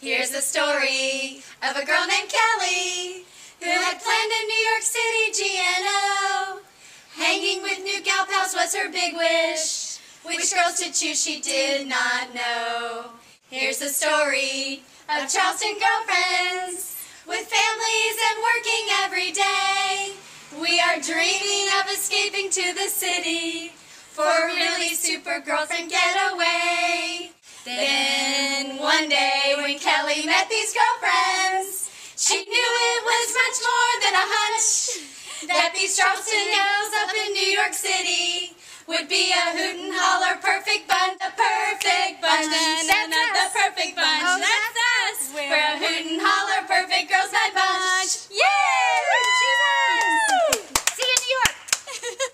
Here's the story of a girl named Kelly who had planned a New York City GNO. Hanging with new gal pals was her big wish. Which girls to choose she did not know. Here's the story of Charleston girlfriends with families and working every day. We are dreaming of escaping to the city for a really super girlfriend getaway. we met these girlfriends. She knew it was much more than a hunch that these Charleston girls up in New York City would be a hoot and holler perfect bunch, the perfect bunch. Oh, that's, that's us. the perfect bunch. That's, that's us. We're a hoot and holler perfect